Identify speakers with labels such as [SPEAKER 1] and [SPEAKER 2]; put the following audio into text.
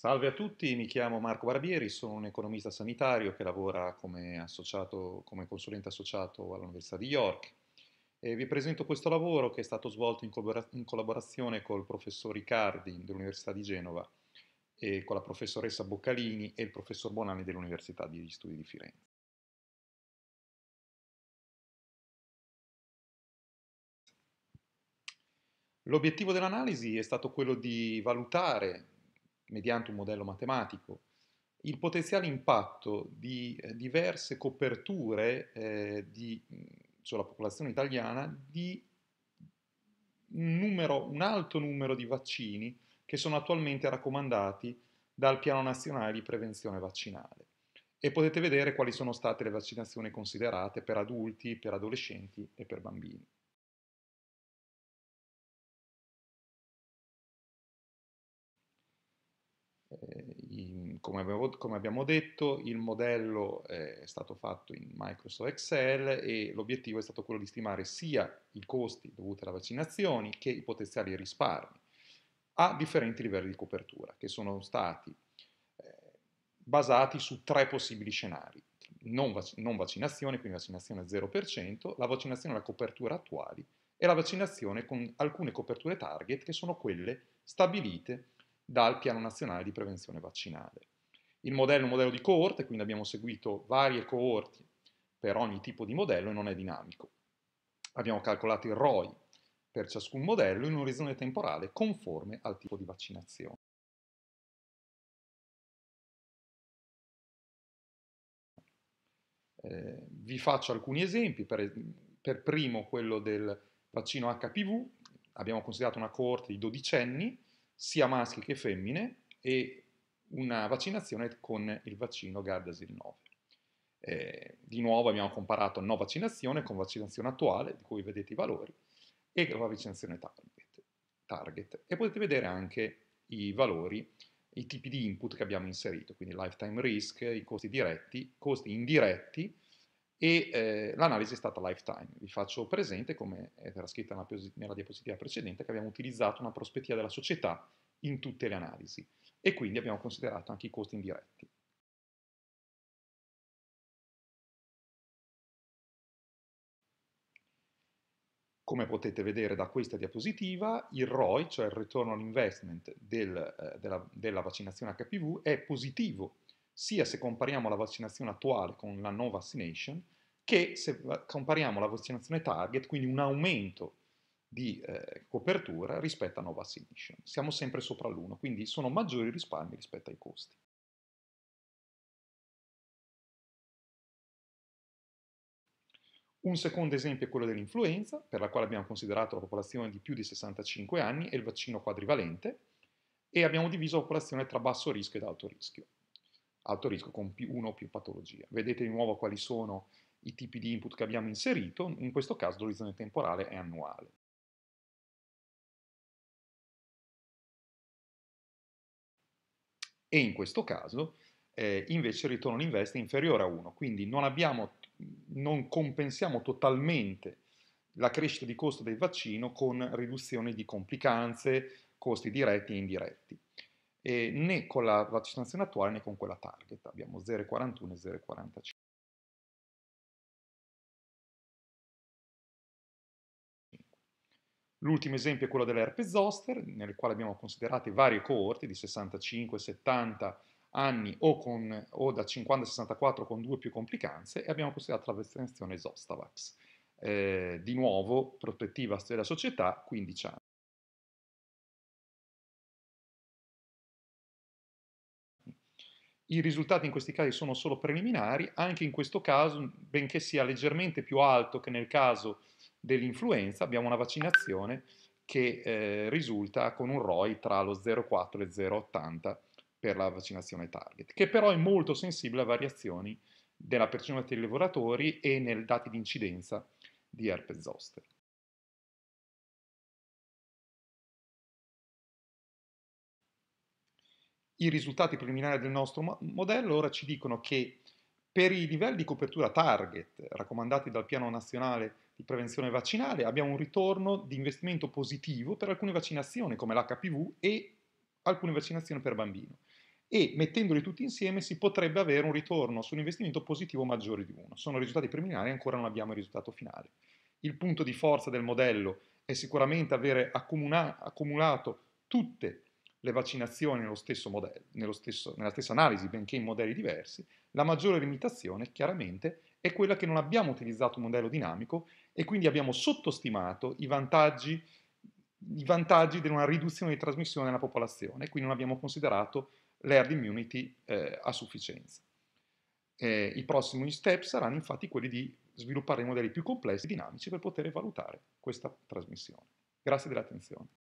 [SPEAKER 1] Salve a tutti, mi chiamo Marco Barbieri, sono un economista sanitario che lavora come, come consulente associato all'Università di York e vi presento questo lavoro che è stato svolto in, collaborazione col professor Riccardi dell'Università di Genova e con la professoressa Boccalini e il professor Bonanni dell'Università di Studi di Firenze. L'obiettivo dell'analisi è stato quello di valutare mediante un modello matematico, il potenziale impatto di eh, diverse coperture eh, di, sulla popolazione italiana di un, numero, un alto numero di vaccini che sono attualmente raccomandati dal Piano Nazionale di Prevenzione Vaccinale. E potete vedere quali sono state le vaccinazioni considerate per adulti, per adolescenti e per bambini. Come, avevo, come, abbiamo detto, il modello è stato fatto in Microsoft Excel e l'obiettivo è stato quello di stimare sia i costi dovuti alle vaccinazioni che i potenziali risparmi a differenti livelli di copertura, che sono stati eh, basati su tre possibili scenari. Non, vac non vaccinazione, quindi vaccinazione 0%, la vaccinazione alla copertura attuali e la vaccinazione con alcune coperture target che sono quelle stabilite dal Piano Nazionale di Prevenzione Vaccinale. Il modello è un modello di coorte, quindi abbiamo seguito varie coorti per ogni tipo di modello e non è dinamico. Abbiamo calcolato il ROI per ciascun modello in un orizzonte temporale conforme al tipo di vaccinazione. Eh, vi faccio alcuni esempi, per, per primo quello del vaccino HPV, abbiamo considerato una coorte di dodicenni, sia maschi che femmine e una vaccinazione con il vaccino Gardasil 9. Eh, di nuovo abbiamo comparato no vaccinazione con vaccinazione attuale, di cui vedete i valori, e la vaccinazione target. target. E potete vedere anche i valori, i tipi di input che abbiamo inserito, quindi lifetime risk, i costi diretti, costi indiretti e eh, l'analisi è stata lifetime. Vi faccio presente, come era scritto nella, nella diapositiva precedente, che abbiamo utilizzato una prospettiva della società in tutte le analisi e quindi abbiamo considerato anche i costi indiretti. Come potete vedere da questa diapositiva, il ROI, cioè il return on investment del, eh, della, della vaccinazione HPV, è positivo sia se compariamo la vaccinazione attuale con la no vaccination, che se compariamo la vaccinazione target, quindi un aumento di eh, copertura rispetto a no vaccination. Siamo sempre sopra l'1, quindi sono maggiori risparmi rispetto ai costi. Un secondo esempio è quello dell'influenza, per la quale abbiamo considerato la popolazione di più di 65 anni e il vaccino quadrivalente, e abbiamo diviso la popolazione tra basso rischio ed alto rischio alto rischio con una o più patologie. Vedete di nuovo quali sono i tipi di input che abbiamo inserito, in questo caso l'orizzonte temporale è annuale. E in questo caso eh, invece il ritorno all'invest è inferiore a 1, quindi non, abbiamo, non compensiamo totalmente la crescita di costo del vaccino con riduzione di complicanze, costi diretti e indiretti e né con la vaccinazione attuale né con quella target. Abbiamo 0,41 e 0,45. L'ultimo esempio è quello dell'herpes zoster, nel quale abbiamo considerato varie coorti di 65, 70 anni o, con, o da 50 a 64 con due o più complicanze e abbiamo considerato la vaccinazione Zostavax. Eh, di nuovo, prospettiva della società, 15 anni. I risultati in questi casi sono solo preliminari, anche in questo caso, benché sia leggermente più alto che nel caso dell'influenza, abbiamo una vaccinazione che eh, risulta con un ROI tra lo 0,4 e il 0,80 per la vaccinazione target, che però è molto sensibile a variazioni della percentuale dei lavoratori e nei dati di incidenza di herpes zoster. I risultati preliminari del nostro modello ora ci dicono che per i livelli di copertura target raccomandati dal Piano Nazionale di Prevenzione Vaccinale abbiamo un ritorno di investimento positivo per alcune vaccinazioni come l'HPV e alcune vaccinazioni per bambino. e mettendoli tutti insieme si potrebbe avere un ritorno su un investimento positivo maggiore di uno. Sono risultati preliminari, ancora non abbiamo il risultato finale. Il punto di forza del modello è sicuramente avere accumulato tutte le vaccinazioni nello stesso modello, nello stesso, nella stessa analisi, benché in modelli diversi. La maggiore limitazione, chiaramente, è quella che non abbiamo utilizzato un modello dinamico e quindi abbiamo sottostimato i vantaggi, i vantaggi di una riduzione di trasmissione nella popolazione, quindi non abbiamo considerato l'herd immunity eh, a sufficienza. Eh, I prossimi step saranno infatti quelli di sviluppare modelli più complessi e dinamici per poter valutare questa trasmissione. Grazie dell'attenzione.